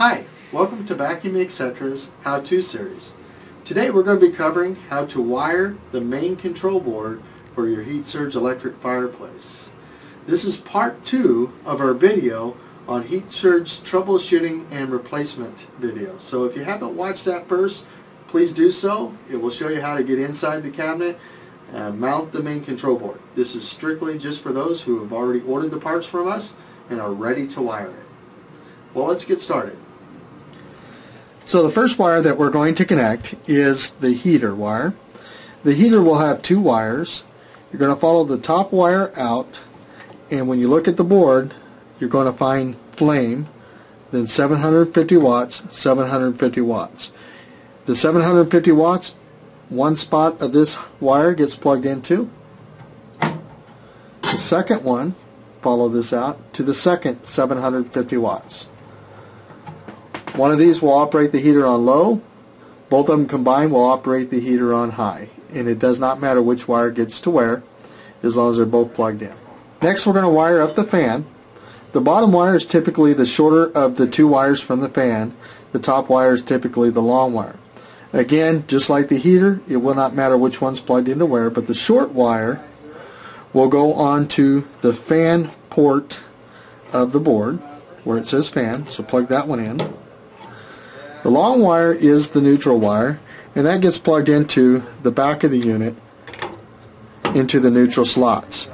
Hi, welcome to Vacuum Etc's How-To series. Today we're going to be covering how to wire the main control board for your HeatSurge electric fireplace. This is part two of our video on HeatSurge troubleshooting and replacement video. So if you haven't watched that first, please do so. It will show you how to get inside the cabinet and mount the main control board. This is strictly just for those who have already ordered the parts from us and are ready to wire it. Well, let's get started. So the first wire that we're going to connect is the heater wire. The heater will have two wires. You're going to follow the top wire out and when you look at the board you're going to find flame then 750 watts 750 watts the 750 watts one spot of this wire gets plugged into the second one follow this out to the second 750 watts one of these will operate the heater on low. Both of them combined will operate the heater on high. And it does not matter which wire gets to where as long as they're both plugged in. Next we're going to wire up the fan. The bottom wire is typically the shorter of the two wires from the fan. The top wire is typically the long wire. Again, just like the heater, it will not matter which one's plugged into where, but the short wire will go on to the fan port of the board where it says fan, so plug that one in. The long wire is the neutral wire and that gets plugged into the back of the unit into the neutral slots.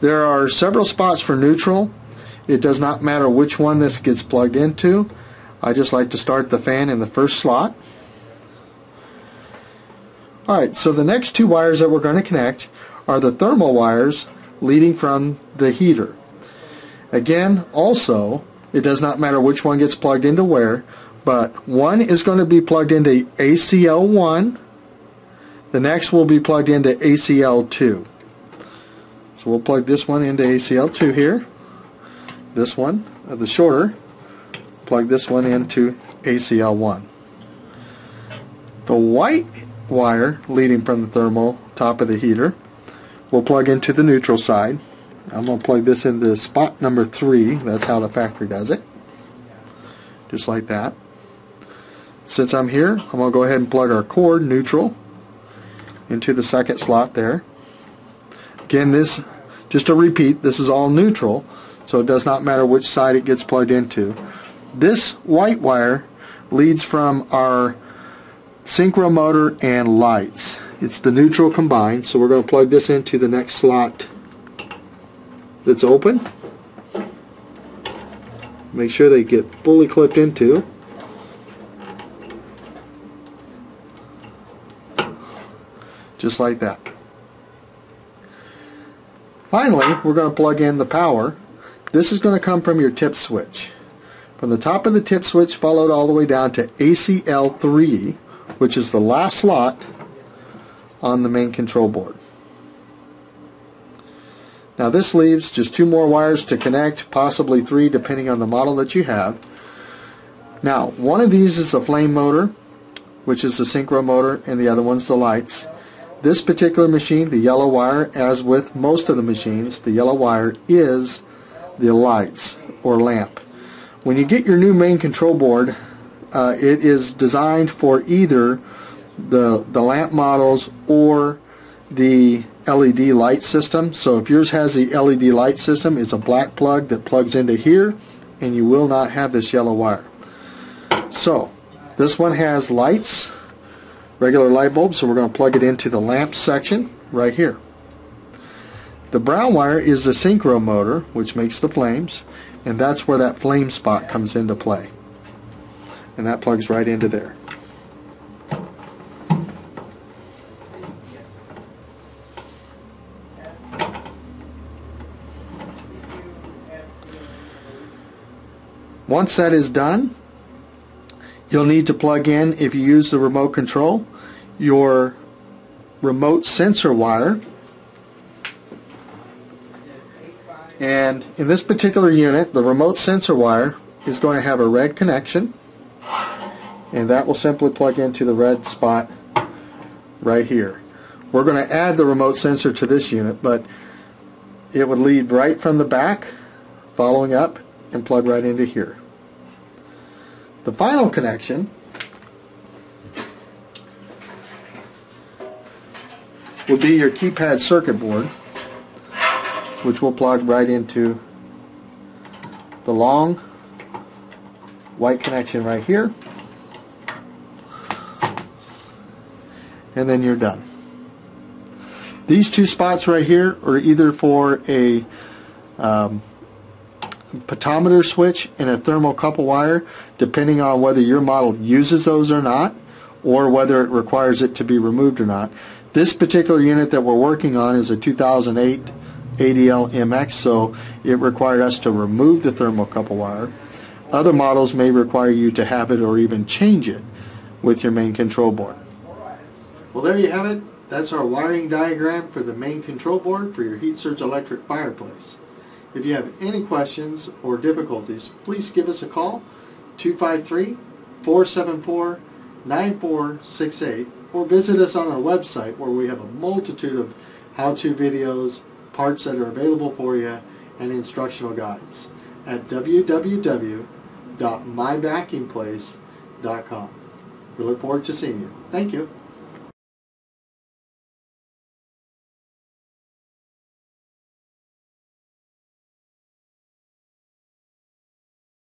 There are several spots for neutral. It does not matter which one this gets plugged into. I just like to start the fan in the first slot. Alright, so the next two wires that we're going to connect are the thermal wires leading from the heater. Again, also, it does not matter which one gets plugged into where but one is going to be plugged into ACL1 the next will be plugged into ACL2 so we'll plug this one into ACL2 here. This one uh, the shorter plug this one into ACL1 the white wire leading from the thermal top of the heater will plug into the neutral side. I'm going to plug this into spot number 3 that's how the factory does it. Just like that since I'm here, I'm going to go ahead and plug our cord neutral into the second slot there. Again, this, just to repeat, this is all neutral, so it does not matter which side it gets plugged into. This white wire leads from our synchro motor and lights. It's the neutral combined, so we're going to plug this into the next slot that's open. Make sure they get fully clipped into. Just like that. Finally, we're going to plug in the power. This is going to come from your tip switch. From the top of the tip switch followed all the way down to ACL3, which is the last slot on the main control board. Now this leaves just two more wires to connect, possibly three depending on the model that you have. Now, one of these is a flame motor, which is the synchro motor, and the other one's the lights. This particular machine, the yellow wire, as with most of the machines, the yellow wire is the lights or lamp. When you get your new main control board, uh, it is designed for either the, the lamp models or the LED light system. So if yours has the LED light system, it's a black plug that plugs into here and you will not have this yellow wire. So this one has lights regular light bulb, so we're going to plug it into the lamp section right here. The brown wire is the synchro motor, which makes the flames, and that's where that flame spot comes into play. And that plugs right into there. Once that is done, You'll need to plug in, if you use the remote control, your remote sensor wire. And in this particular unit, the remote sensor wire is going to have a red connection. And that will simply plug into the red spot right here. We're going to add the remote sensor to this unit, but it would lead right from the back, following up, and plug right into here. The final connection will be your keypad circuit board, which will plug right into the long white connection right here. And then you're done. These two spots right here are either for a um, potometer switch and a thermocouple wire, depending on whether your model uses those or not, or whether it requires it to be removed or not. This particular unit that we're working on is a 2008 ADL MX, so it required us to remove the thermocouple wire. Other models may require you to have it or even change it with your main control board. Well, there you have it. That's our wiring diagram for the main control board for your HeatSurge electric fireplace. If you have any questions or difficulties, please give us a call 253-474-9468 or visit us on our website where we have a multitude of how-to videos, parts that are available for you, and instructional guides at www.myvacuumplace.com. We look forward to seeing you. Thank you.